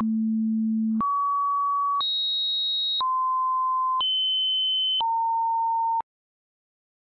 you